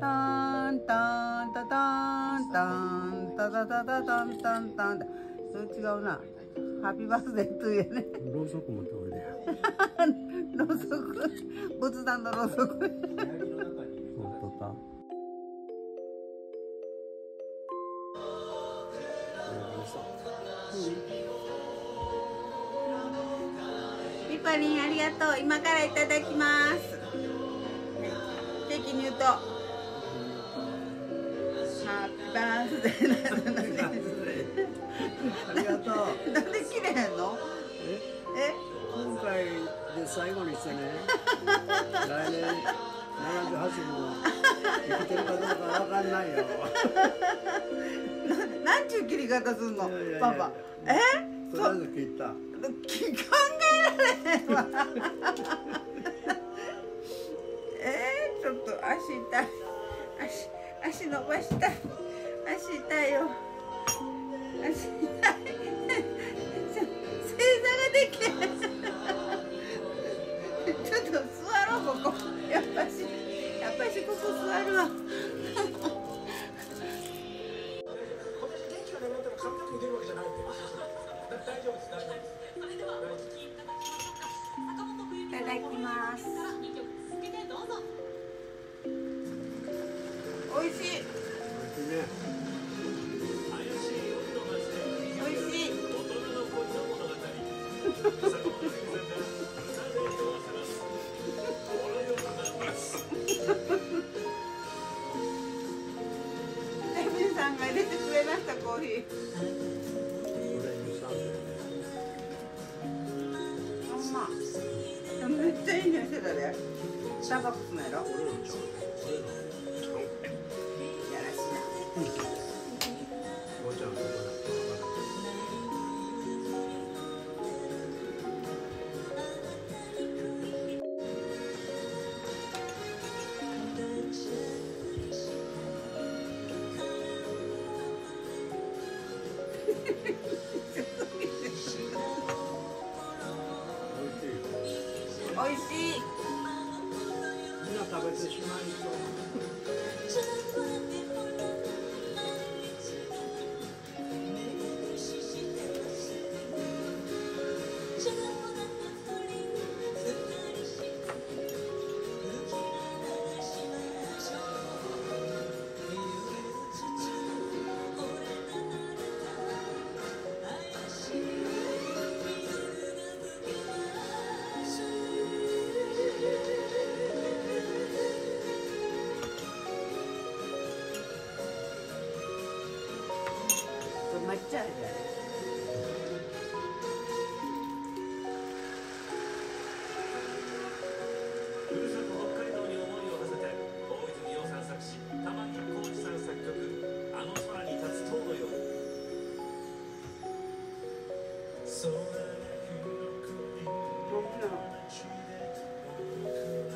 タンタンタタンタンタタタタタンタンタンそれ違うなハッピーバースデートゥーやねろうそく持っておいでろうそく仏壇のろうそく本当だピパリンありがとう今からいただきますケーキニュートハッピーバースデーありがとうなんで切れへんの？え？え今回で最後にしてね。来年78も生きてるかどうかわかんないよ。な なんちゅう切り方すんの？パパ。え？とりあえず切った。き 考えられへんわ足痛いよ。足痛い。ちょ正座ができちょっと座ろうここ。やっぱし。やっぱしここ座るわ。いただきます。美味しいさんが入れてくれましたコーヒーまめっちゃい。い匂いしてたでスターバックスのやろて大泉洋さん作詞 抹茶ふるさと北海道に思いをはせて大泉洋さん。作詞玉木浩二さん作曲「あの空に立つ塔のように」空広くの街で